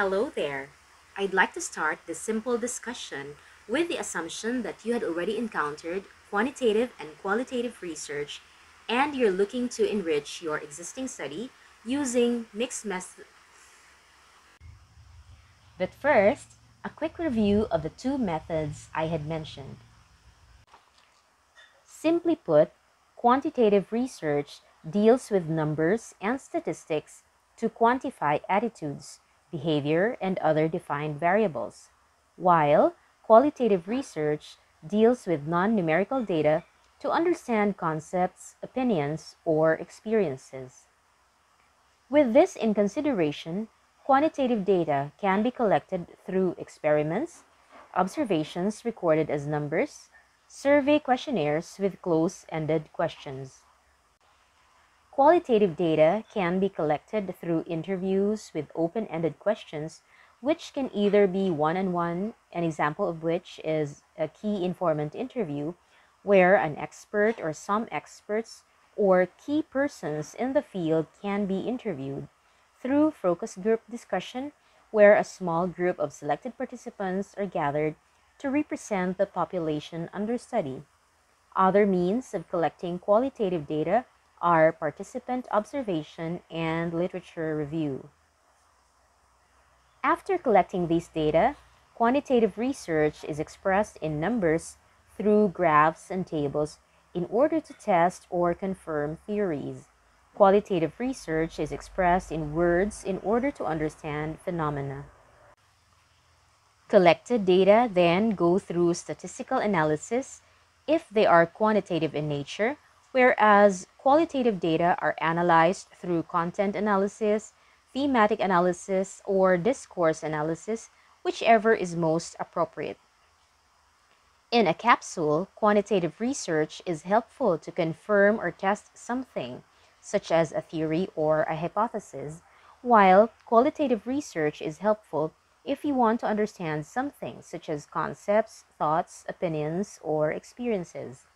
Hello there. I'd like to start this simple discussion with the assumption that you had already encountered quantitative and qualitative research and you're looking to enrich your existing study using mixed methods. But first, a quick review of the two methods I had mentioned. Simply put, quantitative research deals with numbers and statistics to quantify attitudes, behavior, and other defined variables, while qualitative research deals with non numerical data to understand concepts, opinions, or experiences. With this in consideration, quantitative data can be collected through experiments, observations recorded as numbers, survey questionnaires with close ended questions. Qualitative data can be collected through interviews with open ended questions, which can either be one on one, an example of which is a key informant interview, where an expert or some experts or key persons in the field can be interviewed, through focus group discussion, where a small group of selected participants are gathered to represent the population under study. Other means of collecting qualitative data are participant observation and literature review. After collecting these data, quantitative research is expressed in numbers through graphs and tables in order to test or confirm theories. Qualitative research is expressed in words in order to understand phenomena. Collected data then go through statistical analysis if they are quantitative in nature whereas qualitative data are analyzed through content analysis, thematic analysis, or discourse analysis, whichever is most appropriate. In a capsule, quantitative research is helpful to confirm or test something, such as a theory or a hypothesis, while qualitative research is helpful if you want to understand something, such as concepts, thoughts, opinions, or experiences.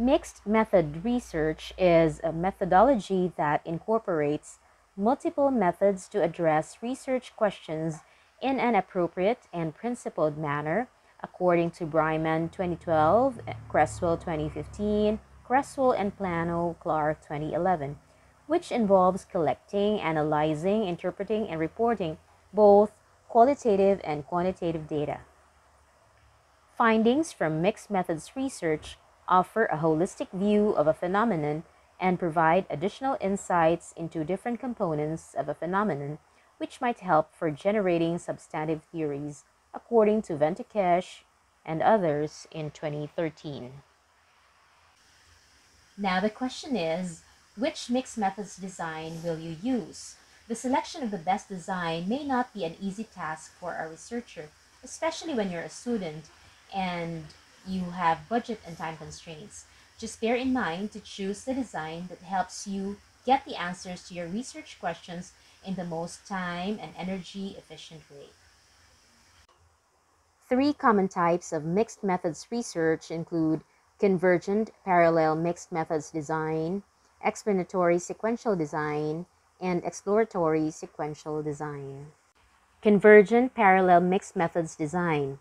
Mixed method research is a methodology that incorporates multiple methods to address research questions in an appropriate and principled manner according to Bryman 2012, Creswell 2015, Creswell and Plano Clark 2011, which involves collecting, analyzing, interpreting, and reporting both qualitative and quantitative data. Findings from mixed methods research offer a holistic view of a phenomenon and provide additional insights into different components of a phenomenon, which might help for generating substantive theories, according to Venkatesh and others in 2013. Now, the question is which mixed methods design will you use? The selection of the best design may not be an easy task for a researcher, especially when you're a student and you have budget and time constraints. Just bear in mind to choose the design that helps you get the answers to your research questions in the most time and energy efficient way. Three common types of mixed methods research include convergent parallel mixed methods design, explanatory sequential design, and exploratory sequential design. Convergent parallel mixed methods design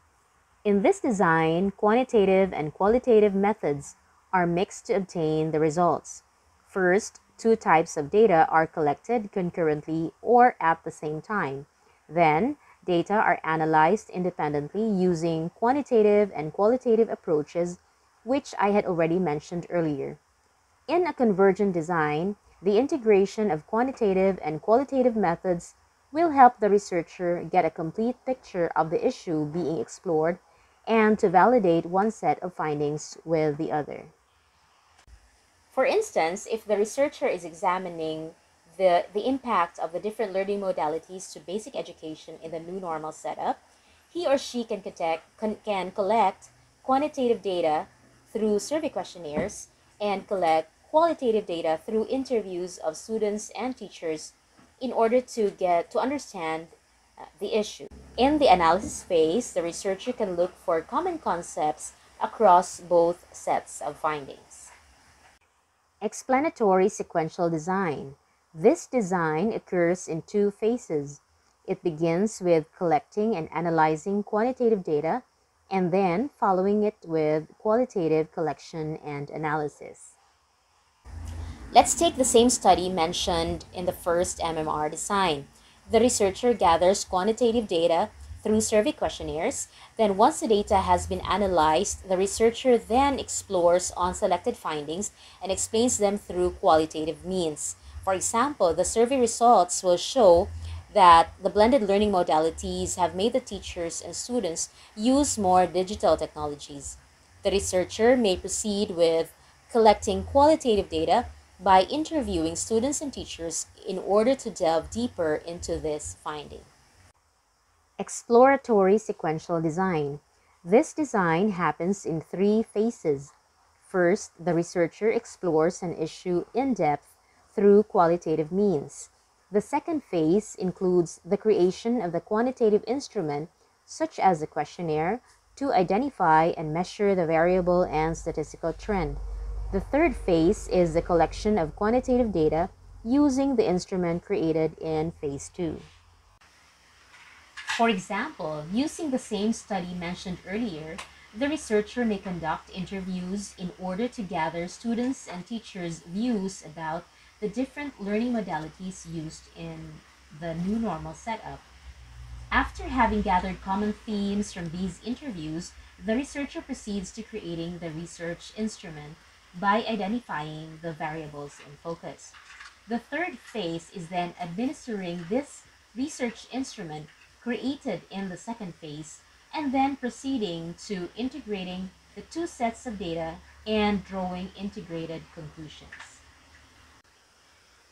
in this design, quantitative and qualitative methods are mixed to obtain the results. First, two types of data are collected concurrently or at the same time. Then, data are analyzed independently using quantitative and qualitative approaches, which I had already mentioned earlier. In a convergent design, the integration of quantitative and qualitative methods will help the researcher get a complete picture of the issue being explored and to validate one set of findings with the other. For instance, if the researcher is examining the, the impact of the different learning modalities to basic education in the new normal setup, he or she can, contact, can collect quantitative data through survey questionnaires and collect qualitative data through interviews of students and teachers in order to get to understand the issue. In the analysis phase, the researcher can look for common concepts across both sets of findings. Explanatory sequential design. This design occurs in two phases. It begins with collecting and analyzing quantitative data and then following it with qualitative collection and analysis. Let's take the same study mentioned in the first MMR design. The researcher gathers quantitative data through survey questionnaires. Then once the data has been analyzed, the researcher then explores on selected findings and explains them through qualitative means. For example, the survey results will show that the blended learning modalities have made the teachers and students use more digital technologies. The researcher may proceed with collecting qualitative data by interviewing students and teachers in order to delve deeper into this finding. Exploratory sequential design. This design happens in three phases. First, the researcher explores an issue in depth through qualitative means. The second phase includes the creation of the quantitative instrument, such as a questionnaire, to identify and measure the variable and statistical trend. The third phase is the collection of quantitative data using the instrument created in phase 2. For example, using the same study mentioned earlier, the researcher may conduct interviews in order to gather students' and teachers' views about the different learning modalities used in the new normal setup. After having gathered common themes from these interviews, the researcher proceeds to creating the research instrument by identifying the variables in focus. The third phase is then administering this research instrument created in the second phase and then proceeding to integrating the two sets of data and drawing integrated conclusions.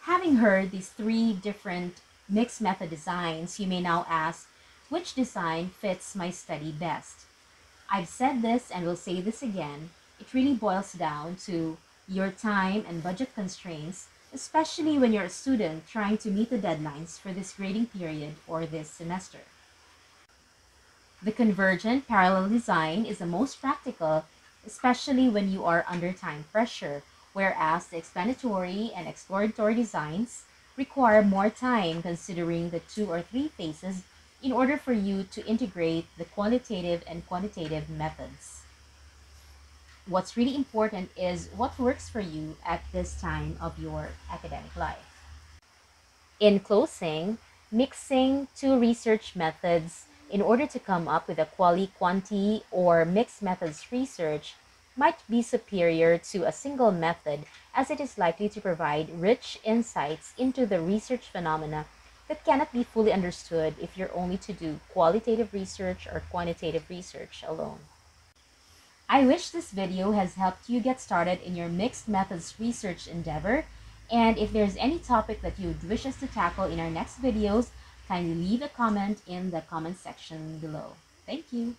Having heard these three different mixed method designs, you may now ask, which design fits my study best? I've said this and will say this again. It really boils down to your time and budget constraints, especially when you're a student trying to meet the deadlines for this grading period or this semester. The convergent parallel design is the most practical, especially when you are under time pressure whereas the explanatory and exploratory designs require more time considering the two or three phases in order for you to integrate the qualitative and quantitative methods. What's really important is what works for you at this time of your academic life. In closing, mixing two research methods in order to come up with a quali-quanti or mixed methods research might be superior to a single method as it is likely to provide rich insights into the research phenomena that cannot be fully understood if you're only to do qualitative research or quantitative research alone. I wish this video has helped you get started in your mixed methods research endeavor and if there's any topic that you would wish us to tackle in our next videos, kindly leave a comment in the comment section below. Thank you.